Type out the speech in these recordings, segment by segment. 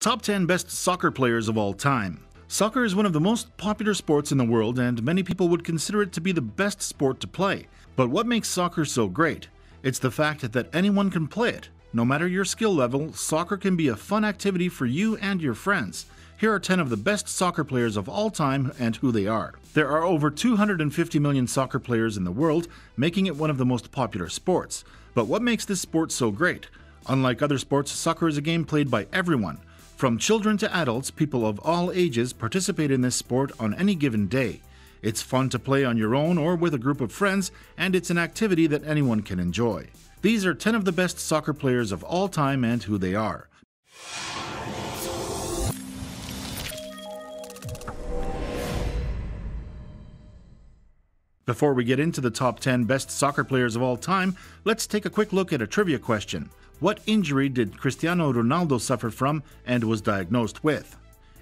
Top 10 Best Soccer Players of All Time. Soccer is one of the most popular sports in the world, and many people would consider it to be the best sport to play. But what makes soccer so great? It's the fact that anyone can play it. No matter your skill level, soccer can be a fun activity for you and your friends. Here are 10 of the best soccer players of all time and who they are. There are over 250 million soccer players in the world, making it one of the most popular sports. But what makes this sport so great? Unlike other sports, soccer is a game played by everyone. From children to adults, people of all ages participate in this sport on any given day. It's fun to play on your own or with a group of friends, and it's an activity that anyone can enjoy. These are 10 of the best soccer players of all time and who they are. Before we get into the top 10 best soccer players of all time, let's take a quick look at a trivia question. What injury did Cristiano Ronaldo suffer from and was diagnosed with?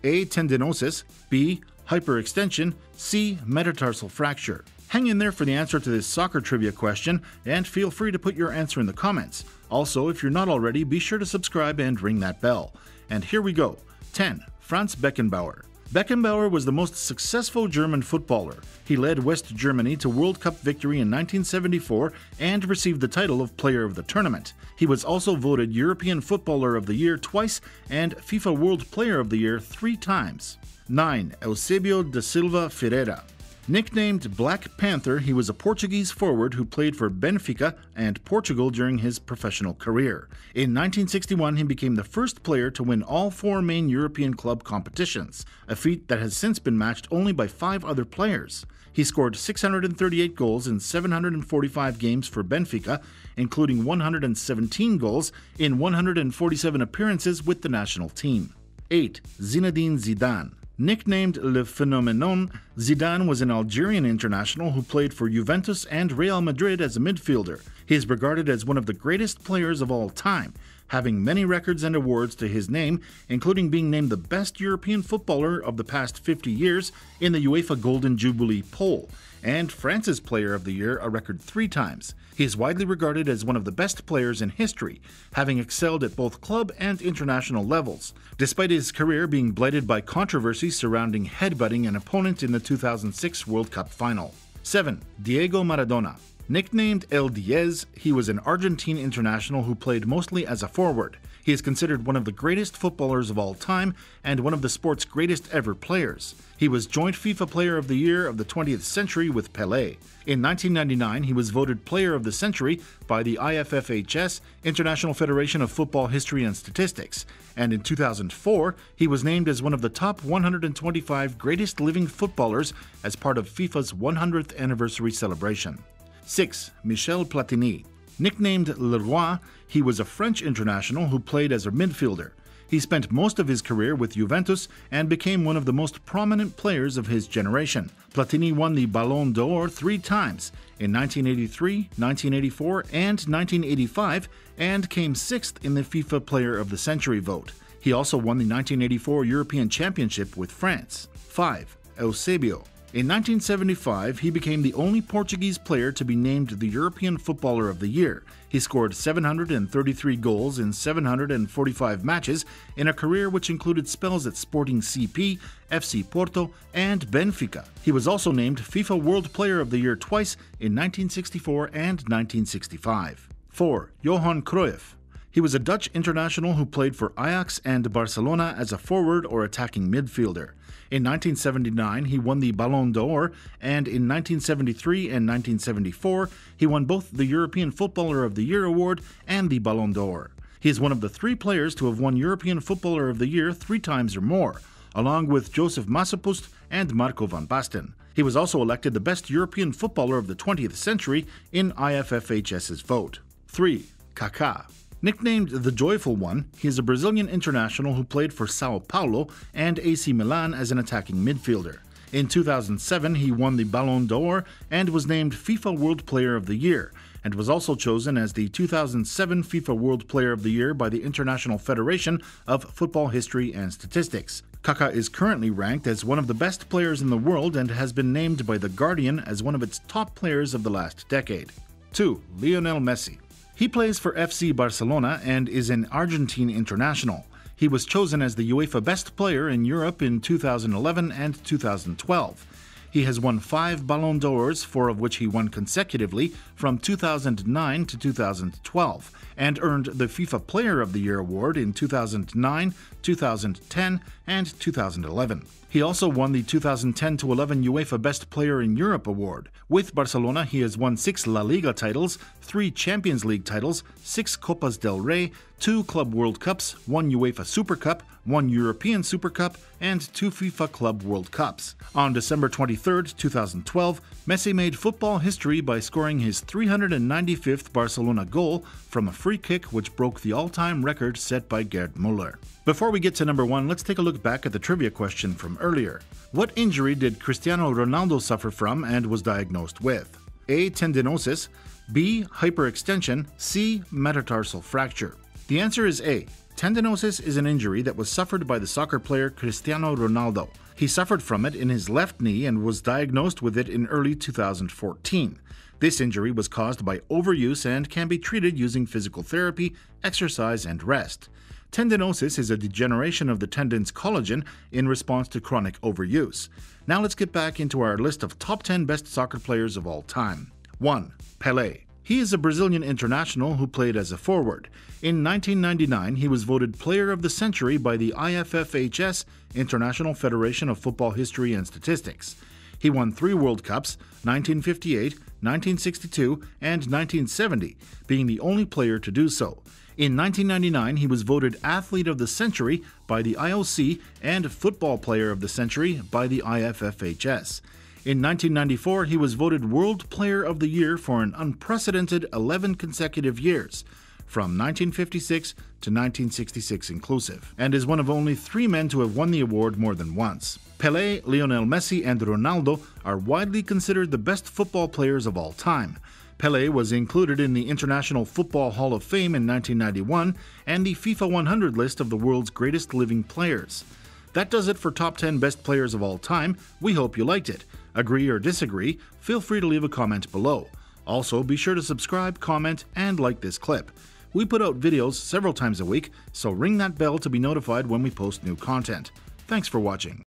A. Tendinosis, B. Hyperextension, C. Metatarsal fracture. Hang in there for the answer to this soccer trivia question and feel free to put your answer in the comments. Also, if you're not already, be sure to subscribe and ring that bell. And here we go 10. Franz Beckenbauer. Beckenbauer was the most successful German footballer. He led West Germany to World Cup victory in 1974 and received the title of Player of the Tournament. He was also voted European Footballer of the Year twice and FIFA World Player of the Year three times. 9. Eusebio da Silva Ferreira. Nicknamed Black Panther, he was a Portuguese forward who played for Benfica and Portugal during his professional career. In 1961, he became the first player to win all four main European club competitions, a feat that has since been matched only by five other players. He scored 638 goals in 745 games for Benfica, including 117 goals in 147 appearances with the national team. 8. Zinedine Zidane. Nicknamed Le Phenomenon, Zidane was an Algerian international who played for Juventus and Real Madrid as a midfielder. He is regarded as one of the greatest players of all time, having many records and awards to his name, including being named the best European footballer of the past 50 years in the UEFA Golden Jubilee poll, and France's Player of the Year a record three times. He is widely regarded as one of the best players in history, having excelled at both club and international levels, despite his career being blighted by controversies surrounding headbutting an opponent in the 2006 World Cup final. 7. Diego Maradona. Nicknamed El Diez, he was an Argentine international who played mostly as a forward. He is considered one of the greatest footballers of all time and one of the sport's greatest ever players. He was joint FIFA Player of the Year of the 20th century with Pelé. In 1999, he was voted Player of the Century by the IFFHS, International Federation of Football History and Statistics, and in 2004, he was named as one of the top 125 greatest living footballers as part of FIFA's 100th anniversary celebration. 6. Michel Platini. Nicknamed Le Roi, he was a French international who played as a midfielder. He spent most of his career with Juventus and became one of the most prominent players of his generation. Platini won the Ballon d'Or three times in 1983, 1984, and 1985, and came sixth in the FIFA Player of the Century vote. He also won the 1984 European Championship with France. 5. Eusebio. In 1975, he became the only Portuguese player to be named the European Footballer of the Year. He scored 733 goals in 745 matches in a career which included spells at Sporting CP, FC Porto, and Benfica. He was also named FIFA World Player of the Year twice in 1964 and 1965. 4. Johan Cruyff. He was a Dutch international who played for Ajax and Barcelona as a forward or attacking midfielder. In 1979, he won the Ballon d'Or, and in 1973 and 1974, he won both the European Footballer of the Year award and the Ballon d'Or. He is one of the three players to have won European Footballer of the Year three times or more, along with Joseph Masopust and Marco van Basten. He was also elected the best European footballer of the 20th century in IFFHS's vote. 3. Kaká. Nicknamed the Joyful One, he is a Brazilian international who played for Sao Paulo and AC Milan as an attacking midfielder. In 2007, he won the Ballon d'Or and was named FIFA World Player of the Year, and was also chosen as the 2007 FIFA World Player of the Year by the International Federation of Football History and Statistics. Kaká is currently ranked as one of the best players in the world and has been named by The Guardian as one of its top players of the last decade. 2. Lionel Messi. He plays for FC Barcelona and is an Argentine international. He was chosen as the UEFA Best Player in Europe in 2011 and 2012. He has won five Ballon d'Ors, four of which he won consecutively from 2009 to 2012, and earned the FIFA Player of the Year award in 2009, 2010, and 2011. He also won the 2010 11 UEFA Best Player in Europe award. With Barcelona, he has won six La Liga titles, three Champions League titles, six Copas del Rey, two Club World Cups, one UEFA Super Cup, one European Super Cup, and two FIFA Club World Cups. On December 23, 2012, Messi made football history by scoring his 395th Barcelona goal from a free kick which broke the all time record set by Gerd Muller. Before we get to number one, let's take a look back at the trivia question from earlier. What injury did Cristiano Ronaldo suffer from and was diagnosed with? A. Tendinosis, B. Hyperextension, C. Metatarsal fracture. The answer is A. Tendinosis is an injury that was suffered by the soccer player Cristiano Ronaldo. He suffered from it in his left knee and was diagnosed with it in early 2014. This injury was caused by overuse and can be treated using physical therapy, exercise, and rest. Tendinosis is a degeneration of the tendon's collagen in response to chronic overuse. Now let's get back into our list of top 10 best soccer players of all time. 1. Pelé. He is a Brazilian international who played as a forward. In 1999, he was voted Player of the Century by the IFFHS, International Federation of Football History and Statistics. He won three World Cups 1958, 1962, and 1970, being the only player to do so. In 1999, he was voted Athlete of the Century by the IOC and Football Player of the Century by the IFFHS. In 1994, he was voted World Player of the Year for an unprecedented 11 consecutive years, from 1956 to 1966 inclusive, and is one of only three men to have won the award more than once. Pelé, Lionel Messi, and Ronaldo are widely considered the best football players of all time. Pelé was included in the International Football Hall of Fame in 1991 and the FIFA 100 list of the world's greatest living players. That does it for top 10 best players of all time. We hope you liked it. Agree or disagree, feel free to leave a comment below. Also, be sure to subscribe, comment, and like this clip. We put out videos several times a week, so ring that bell to be notified when we post new content. Thanks for watching.